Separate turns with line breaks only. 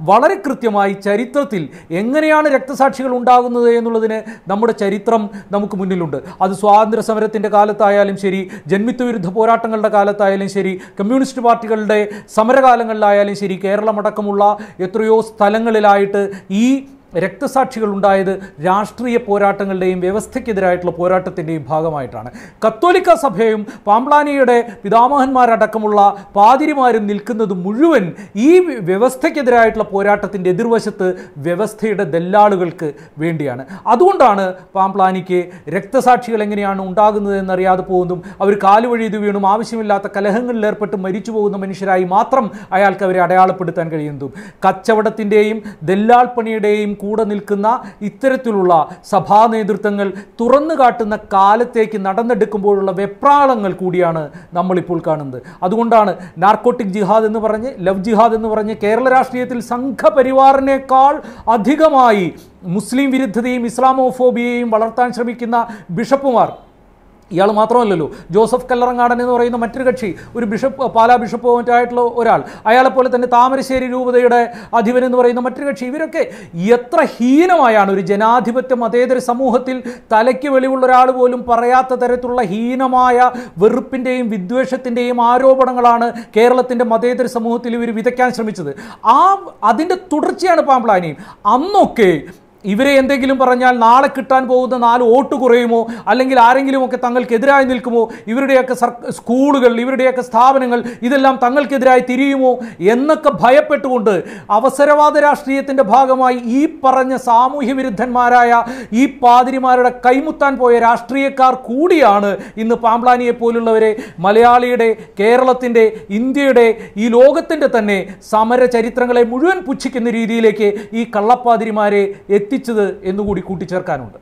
വളരെ കൃത്യമായി ചരിത്രത്തിൽ എങ്ങനെയാണ് രക്തസാക്ഷികൾ ഉണ്ടാകുന്നത് എന്നുള്ളതിന് നമ്മുടെ ചരിത്രം നമുക്ക് മുന്നിലുണ്ട്. അത് സ്വാതന്ത്ര്യ സമരത്തിന്റെ കാലത്തായാലും ശരി ജന്മിത്വ വിരുദ്ധ പോരാട്ടങ്ങളുടെ കാലത്തായാലും ശരി കമ്മ്യൂണിസ്റ്റ് പാർട്ടികളുടെ സമരകാലങ്ങളിലായാലും ശരി കേരളമടക്കമുള്ള എത്രയോ സ്ഥലങ്ങളിലായിട്ട് ഈ രക്തസാക്ഷികൾ ഉണ്ടായത് രാഷ്ട്രീയ പോരാട്ടങ്ങളുടെയും വ്യവസ്ഥയ്ക്കെതിരായിട്ടുള്ള പോരാട്ടത്തിന്റെയും ഭാഗമായിട്ടാണ്. കത്തോലിക്ക സഭയും പാംപ്ലാനിയുടെ പിതാമഹന്മാരടക്കമുള്ള പാതിരിമാരും നിൽക്കുന്നത് മുഴുവൻ ഈ വ്യവസ്ഥയ്ക്കെതിരായിട്ടുള്ള പോരാട്ടത്തിന്റെ എതിർവശത്ത് വ്യവസ്ഥയുടെ ദല്ലാളുകൾക്ക് വേണ്ടിയാണ്. അതുകൊണ്ടാണ് പാംപ്ലാനിക്ക് രക്തസാക്ഷികൾ എങ്ങനെയാണ് ഉണ്ടാകുന്നത് എന്നറിയാതെ പോകുന്നതും അവർ കാലുവഴിയത് വീണും ആവശ്യമില്ലാത്ത കലഹങ്ങളിൽ ഏർപ്പെട്ട് മരിച്ചു പോകുന്ന മനുഷ്യരായി മാത്രം അയാൾക്ക് അവരെ അടയാളപ്പെടുത്താൻ കഴിയുന്നതും. കച്ചവടത്തിന്റെയും ദല്ലാൾ പണിയുടെയും കൂടെ നിൽക്കുന്ന ഇത്തരത്തിലുള്ള സഭാ നേതൃത്വങ്ങൾ തുറന്നു കാട്ടുന്ന കാലത്തേക്ക് നടന്നെടുക്കുമ്പോഴുള്ള വെപ്രാളങ്ങൾ കൂടിയാണ് നമ്മളിപ്പോൾ കാണുന്നത്. അതുകൊണ്ടാണ് നാർക്കോട്ടിക് ജിഹാദ് എന്ന് പറഞ്ഞ് ലവ് ജിഹാദ് എന്ന് പറഞ്ഞ് കേരള രാഷ്ട്രീയത്തിൽ സംഘപരിവാറിനേക്കാൾ അധികമായി മുസ്ലിം വിരുദ്ധതയും ഇസ്ലാമോഫോബിയയും വളർത്താൻ ശ്രമിക്കുന്ന ബിഷപ്പുമാർ ഇയാൾ മാത്രമല്ലല്ലോ. ജോസഫ് കല്ലറങ്ങാടൻ എന്ന് പറയുന്ന മറ്റൊരു കക്ഷി ഒരു ബിഷപ്പ് പാലാ ബിഷപ്പ് മറ്റായിട്ടുള്ള ഒരാൾ. അയാളെപ്പോലെ തന്നെ താമരശ്ശേരി രൂപതയുടെ അധിപൻ എന്ന് പറയുന്ന മറ്റൊരു കക്ഷി. ഇവരൊക്കെ എത്ര ഹീനമായാണ് ഒരു ജനാധിപത്യ മതേതര സമൂഹത്തിൽ തലയ്ക്ക് വെളിവുള്ള ഒരാൾ പോലും പറയാത്ത തരത്തിലുള്ള ഹീനമായ വെറുപ്പിന്റെയും വിദ്വേഷത്തിന്റെയും ആരോപണങ്ങളാണ് കേരളത്തിന്റെ മതേതര സമൂഹത്തിൽ ഇവർ വിതയ്ക്കാൻ ശ്രമിച്ചത്. ആ അതിന്റെ തുടർച്ചയാണ് പാമ്പ്ലാനിയും അന്നൊക്കെ ഇവരെ എന്തെങ്കിലും പറഞ്ഞാൽ നാളെ കിട്ടാൻ പോകുന്ന നാല് വോട്ട് കുറയുമോ? അല്ലെങ്കിൽ ആരെങ്കിലുമൊക്കെ തങ്ങൾക്കെതിരായി നിൽക്കുമോ? ഇവരുടെയൊക്കെ സ്കൂളുകൾ ഇവരുടെയൊക്കെ സ്ഥാപനങ്ങൾ ഇതെല്ലാം തങ്ങൾക്കെതിരായി തിരിയുമോ? എന്നൊക്കെ ഭയപ്പെട്ടുകൊണ്ട് അവസരവാദ രാഷ്ട്രീയത്തിന്റെ ഭാഗമായി ഈ പറഞ്ഞ സാമൂഹ്യ വിരുദ്ധന്മാരായ ഈ പാതിരിമാരുടെ കൈമുത്താൻ പോയ രാഷ്ട്രീയക്കാർ കൂടിയാണ് ഇന്ന് പാമ്പ്ലാനിയെ പോലുള്ളവരെ മലയാളിയുടെ കേരളത്തിന്റെ ഇന്ത്യയുടെ ഈ ലോകത്തിന്റെ തന്നെ സമര ചരിത്രങ്ങളെ മുഴുവൻ പുച്ഛിക്കുന്ന രീതിയിലേക്ക് ഈ കള്ളപ്പാതിരിമാരെ എത്തിച്ചത് എന്നുകൂടി കൂട്ടിച്ചേർക്കാനുണ്ട്.